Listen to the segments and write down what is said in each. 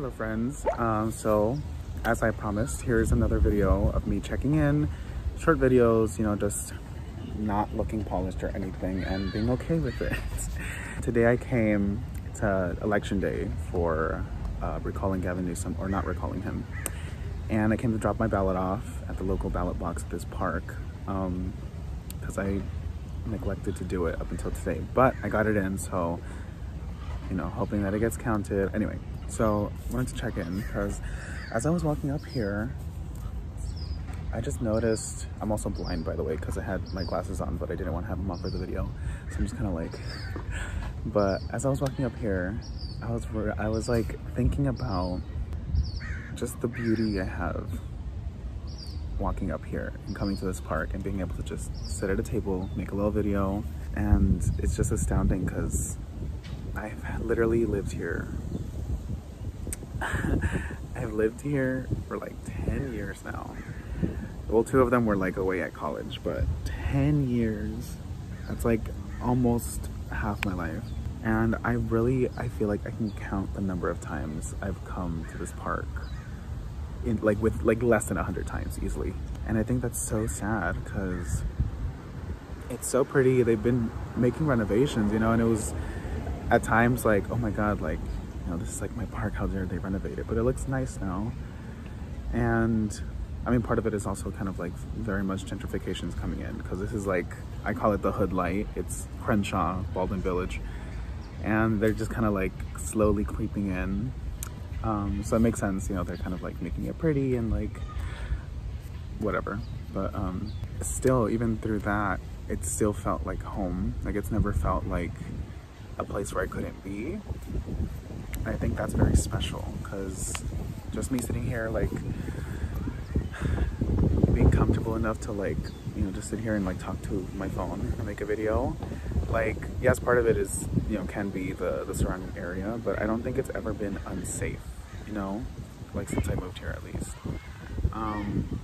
Hello friends. Um, so as I promised, here's another video of me checking in. Short videos, you know, just not looking polished or anything and being okay with it. Today I came to election day for uh, recalling Gavin Newsom or not recalling him. And I came to drop my ballot off at the local ballot box at this park because um, I neglected to do it up until today. But I got it in, so, you know, hoping that it gets counted. Anyway, so I wanted to check in because as I was walking up here, I just noticed, I'm also blind by the way, because I had my glasses on, but I didn't want to have them on for the video. So I'm just kind of like, but as I was walking up here, I was, I was like thinking about just the beauty I have walking up here and coming to this park and being able to just sit at a table, make a little video. And it's just astounding because I've literally lived here. I've lived here for like 10 years now. Well, two of them were like away at college, but 10 years, that's like almost half my life. And I really, I feel like I can count the number of times I've come to this park in like with like less than 100 times easily. And I think that's so sad because it's so pretty. They've been making renovations, you know, and it was at times like, oh my God, like, know, this is like my park, how dare they renovate it? But it looks nice now. And I mean, part of it is also kind of like very much gentrification is coming in because this is like, I call it the hood light. It's Crenshaw, Baldwin Village. And they're just kind of like slowly creeping in. Um, so it makes sense, you know, they're kind of like making it pretty and like whatever. But um, still, even through that, it still felt like home. Like it's never felt like a place where I couldn't be. I think that's very special because just me sitting here like being comfortable enough to like, you know, just sit here and like talk to my phone or make a video. Like, yes, part of it is, you know, can be the, the surrounding area, but I don't think it's ever been unsafe, you know, like since I moved here at least. Um,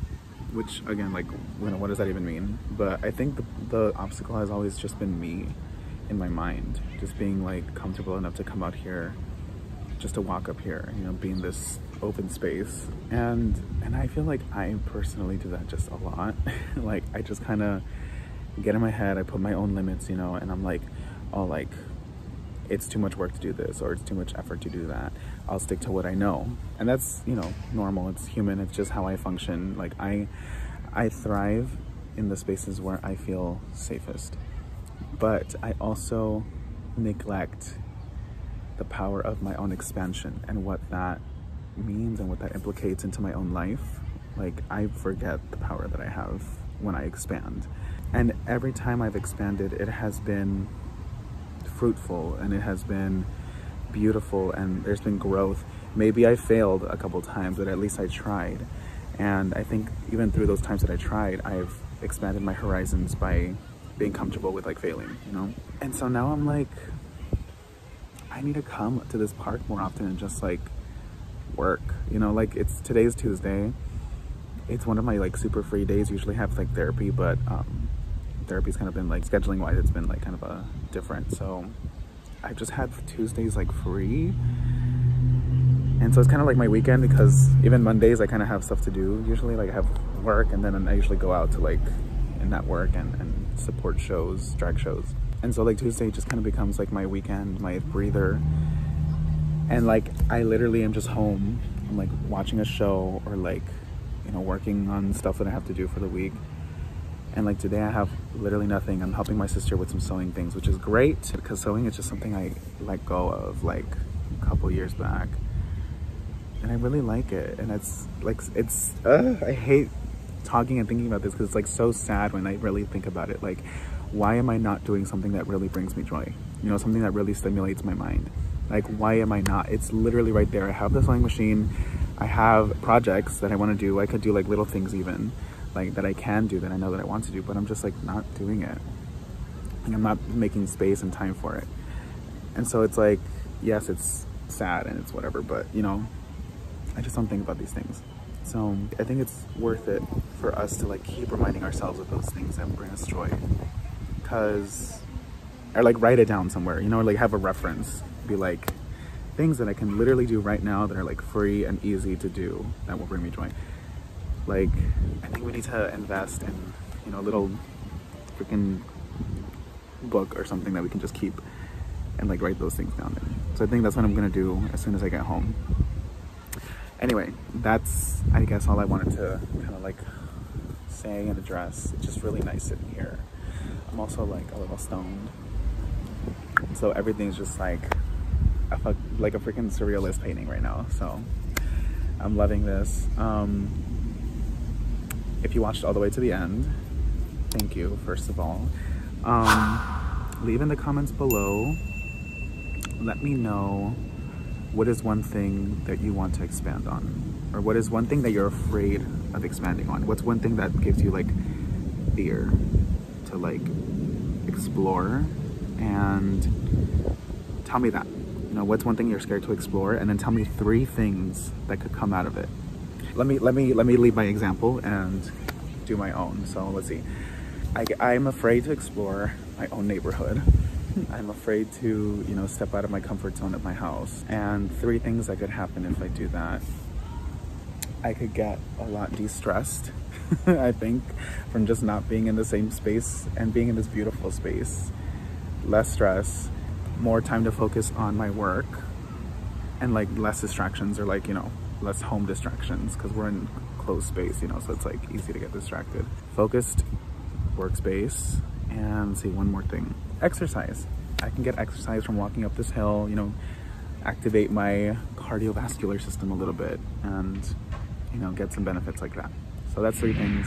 which again, like, what does that even mean? But I think the, the obstacle has always just been me in my mind, just being like comfortable enough to come out here, just to walk up here, you know, being this open space. And, and I feel like I personally do that just a lot. like I just kind of get in my head, I put my own limits, you know, and I'm like, oh, like, it's too much work to do this or it's too much effort to do that. I'll stick to what I know. And that's, you know, normal. It's human. It's just how I function. Like I I thrive in the spaces where I feel safest. But I also neglect the power of my own expansion and what that means and what that implicates into my own life. Like I forget the power that I have when I expand. And every time I've expanded, it has been fruitful and it has been beautiful and there's been growth. Maybe I failed a couple times, but at least I tried. And I think even through those times that I tried, I've expanded my horizons by being comfortable with like failing, you know? And so now I'm like, I need to come to this park more often and just like work, you know? Like it's, today's Tuesday. It's one of my like super free days. Usually have like therapy, but um, therapy's kind of been like scheduling wise, it's been like kind of a different. So I've just had Tuesdays like free. And so it's kind of like my weekend because even Mondays I kind of have stuff to do usually like I have work and then I usually go out to like network and, and support shows, drag shows. And so like Tuesday just kind of becomes like my weekend, my breather. And like I literally am just home. I'm like watching a show or like, you know, working on stuff that I have to do for the week. And like today I have literally nothing. I'm helping my sister with some sewing things, which is great because sewing is just something I let go of like a couple years back. And I really like it. And it's like, it's, uh, I hate talking and thinking about this because it's like so sad when I really think about it. Like, why am I not doing something that really brings me joy? You know, something that really stimulates my mind. Like, why am I not? It's literally right there. I have the sewing machine. I have projects that I want to do. I could do like little things even like that I can do that I know that I want to do, but I'm just like not doing it. Like I'm not making space and time for it. And so it's like, yes, it's sad and it's whatever, but you know, I just don't think about these things. So I think it's worth it for us to like keep reminding ourselves of those things that bring us joy. Cause, or like write it down somewhere, you know, like have a reference. Be like, things that I can literally do right now that are like free and easy to do that will bring me joy. Like, I think we need to invest in, you know, a little freaking book or something that we can just keep and like write those things down in. So I think that's what I'm gonna do as soon as I get home. Anyway, that's I guess all I wanted to kind of like say and address. It's just really nice sitting here. I'm also like a little stoned. So everything's just like a, like a freaking surrealist painting right now. So I'm loving this. Um, if you watched all the way to the end, thank you, first of all. Um, leave in the comments below. Let me know what is one thing that you want to expand on? Or what is one thing that you're afraid of expanding on? What's one thing that gives you like fear to like explore? And tell me that. You know, what's one thing you're scared to explore? And then tell me three things that could come out of it. Let me let me let me leave my example and do my own. So let's see. I, I'm afraid to explore my own neighborhood. I'm afraid to, you know, step out of my comfort zone at my house. And three things that could happen if I do that. I could get a lot de-stressed, I think, from just not being in the same space and being in this beautiful space. Less stress, more time to focus on my work, and like less distractions or like, you know, less home distractions because we're in closed space, you know, so it's like easy to get distracted. Focused workspace and see one more thing exercise. I can get exercise from walking up this hill you know activate my cardiovascular system a little bit and you know get some benefits like that. So that's three things